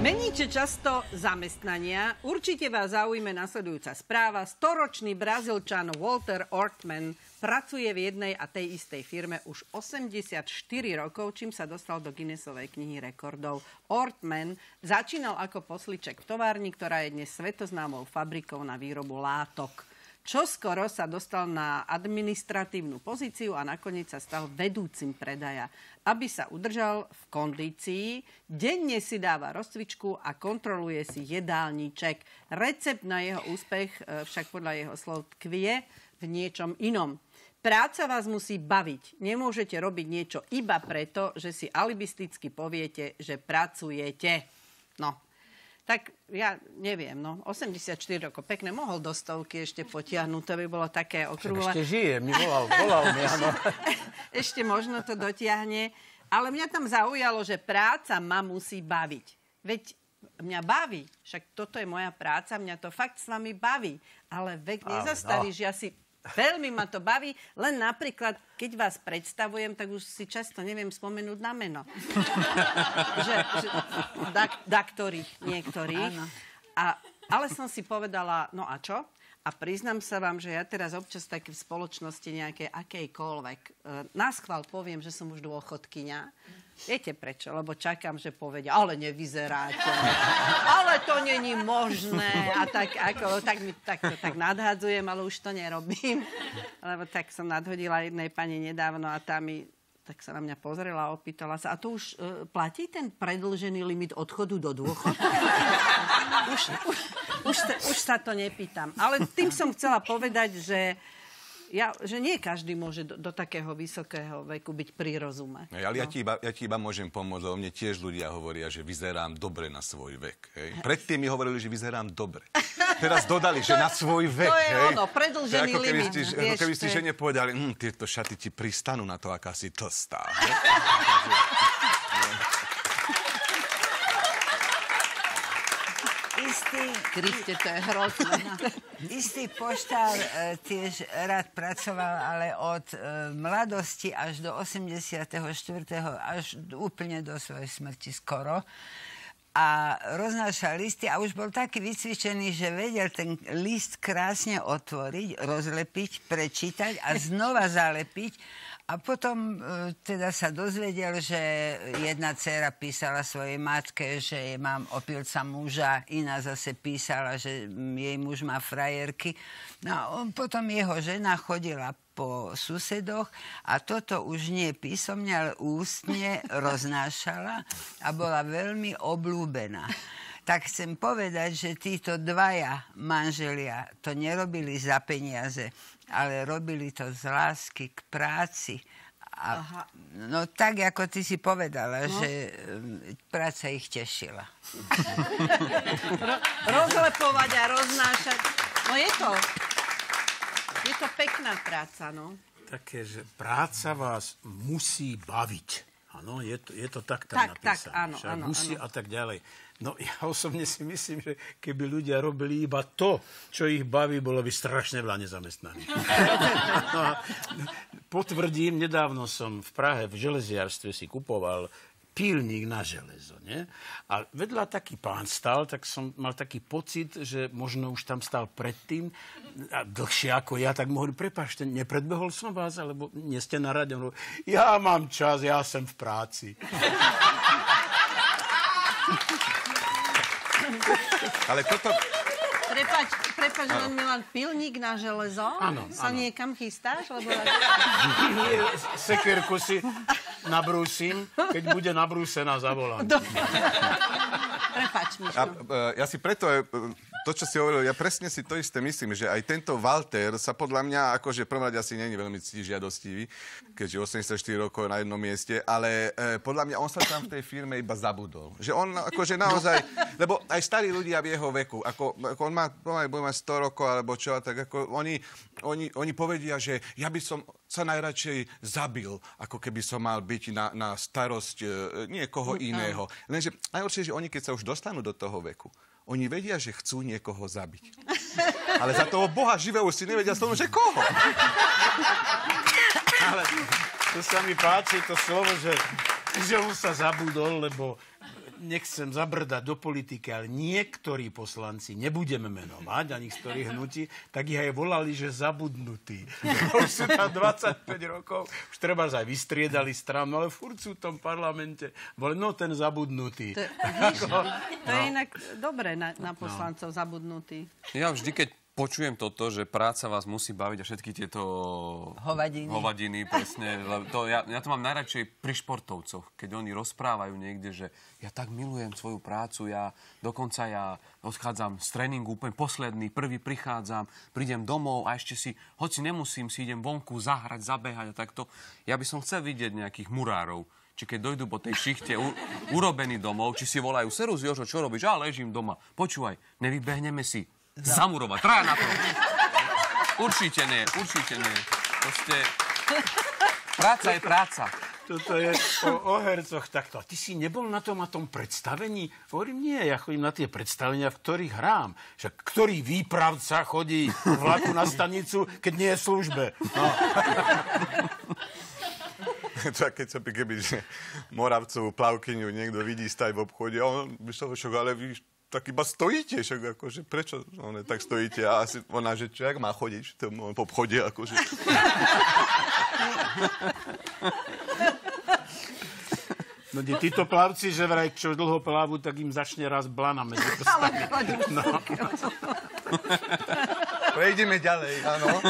Meníte často zamestnania. Určite vás zaujíme nasledujúca správa. Storočný brazilčan Walter Ortman pracuje v jednej a tej istej firme už 84 rokov, čím sa dostal do Guinnessovej knihy rekordov. Ortman začínal ako posliček v továrni, ktorá je dnes svetoznámou fabrikou na výrobu látok. Čo skoro sa dostal na administratívnu pozíciu a nakoniec sa stal vedúcim predaja. Aby sa udržal v kondícii, denne si dáva rozcvičku a kontroluje si jedálniček. Recept na jeho úspech e, však podľa jeho slov tkvie v niečom inom. Práca vás musí baviť. Nemôžete robiť niečo iba preto, že si alibisticky poviete, že pracujete. No, tak ja neviem, no, 84 rokov, pekne, mohol do stovky ešte potiahnuť, to by bolo také okrúhle. Ešte žije, mi volal, volal mi, áno. ešte možno to dotiahne, ale mňa tam zaujalo, že práca ma musí baviť. Veď mňa baví, však toto je moja práca, mňa to fakt s vami baví, ale vek nezastavíš, no. ja si Veľmi ma to baví, len napríklad, keď vás predstavujem, tak už si často neviem spomenúť na meno. že, že, da, da ktorých, niektorých. A, ale som si povedala, no a čo? A priznám sa vám, že ja teraz občas tak v spoločnosti nejakej akejkoľvek e, na schvál poviem, že som už dôchodkyňa. Viete prečo? Lebo čakám, že povedia, ale nevyzeráte. ale to není možné. A tak, ako, tak, mi, tak to tak nadhadzujem, ale už to nerobím. Lebo tak som nadhodila jednej pani nedávno a tá mi tak sa na mňa pozrela a opýtala sa, a to už e, platí ten predlžený limit odchodu do dôchodku? už, už, už, sa, už sa to nepýtam. Ale tým som chcela povedať, že ja, že nie každý môže do, do takého vysokého veku byť pri rozume. ale no. ja, ti iba, ja ti iba môžem pomôcť, lebo mne tiež ľudia hovoria, že vyzerám dobre na svoj vek. Hej. Predtým mi hovorili, že vyzerám dobre. Teraz dodali, že na svoj vek. To je hej. ono, predlžený ako limit. Ste, ako keby ste žene povedali, hm, tieto šaty ti pristanú na to, aká si tlstá. istý... Kriste, to je hrozné. Istý poštár e, tiež rád pracoval, ale od e, mladosti až do 84. až úplne do svojej smrti skoro a roznášal listy a už bol taký vycvičený, že vedel ten list krásne otvoriť, rozlepiť, prečítať a znova zalepiť a potom e, teda sa dozvedel, že jedna dcera písala svojej matke, že mám opilca muža, iná zase písala, že jej muž má frajerky. No a on, potom jeho žena chodila po susedoch a toto už nie písomne, ale ústne roznášala a bola veľmi oblúbená tak chcem povedať, že títo dvaja manželia to nerobili za peniaze, ale robili to z lásky k práci. A, Aha. no tak, ako ty si povedala, no. že um, práca ich tešila. Ro- rozlepovať a roznášať. No je to. Je to pekná práca, no. Také, že práca vás musí baviť. Áno, je to, je to tak tam tak, napísané. Tak, áno, áno, musí áno. a tak ďalej. No ja osobne si myslím, že keby ľudia robili iba to, čo ich baví, bolo by strašne veľa nezamestnaných. no potvrdím, nedávno som v Prahe v železiarstve si kupoval pílnik na železo. Nie? A vedľa taký pán stal, tak som mal taký pocit, že možno už tam stal predtým, a dlhšie ako ja, tak mohli, prepáčte, nepredbehol som vás, alebo nie ste na rade. Ja mám čas, ja som v práci. Ale toto, Prepač, prepač, len Milan, pilník na železo? Áno, Sa áno. niekam chystáš? Lebo... Sekerku si nabrúsim, keď bude nabrúsená, zavolám. Prepač, Miško. A, uh, ja si preto, uh, to, čo si hovoril, ja presne si to isté myslím, že aj tento Walter sa podľa mňa, akože prvom rade asi není veľmi žiadostivý, keďže 84 rokov na jednom mieste, ale uh, podľa mňa on sa tam v tej firme iba zabudol. Že on akože naozaj, lebo aj starí ľudia v jeho veku, ako, ako on má, pomaly bude mať 100 rokov alebo čo, tak ako oni, oni, oni povedia, že ja by som sa najradšej zabil, ako keby som mal byť na, na starosť e, niekoho iného. Lenže najhoršie, že oni, keď sa už dostanú do toho veku, oni vedia, že chcú niekoho zabiť. Ale za toho Boha živého si nevedia slovo, že koho. Ale to sa mi páči, to slovo, že, že on sa zabudol, lebo nechcem zabrdať do politiky, ale niektorí poslanci, nebudeme menovať, ani z ktorých hnutí, tak ich aj volali, že zabudnutí. už sú tam 25 rokov, už treba aj vystriedali stranu, ale furt sú v tom parlamente. Boli, no ten zabudnutý. To, víš, to je no. inak dobre na, na poslancov no. zabudnutý. Ja vždy, keď počujem toto, že práca vás musí baviť a všetky tieto hovadiny, hovadiny presne. To, ja, ja to mám najradšej pri športovcoch, keď oni rozprávajú niekde, že ja tak milujem svoju prácu, ja dokonca ja odchádzam z tréningu úplne posledný, prvý prichádzam, prídem domov a ešte si, hoci nemusím, si idem vonku zahrať, zabehať a takto. Ja by som chcel vidieť nejakých murárov, či keď dojdú po tej šichte u, urobení domov, či si volajú, Serus Jožo, čo robíš? A ležím doma. Počúvaj, nevybehneme si zamurovať. Traja na to. Určite nie, určite nie. Proste... Práca je práca. Toto je o, o hercoch takto. A ty si nebol na tom a tom predstavení? Hovorím, nie, ja chodím na tie predstavenia, v ktorých hrám. Však ktorý výpravca chodí vlaku na stanicu, keď nie je v službe? No. tak keď sa keby, že Moravcovú plavkyňu niekto vidí stať v obchode, on by sa však, ale vy tak iba stojíte, však akože, prečo one, tak stojíte? A asi ona, že čo, jak má chodiť v tom obchode, akože. No nie, títo plavci, že vraj, čo dlho plavu, tak im začne raz blana medzi No. Prejdeme ďalej, áno.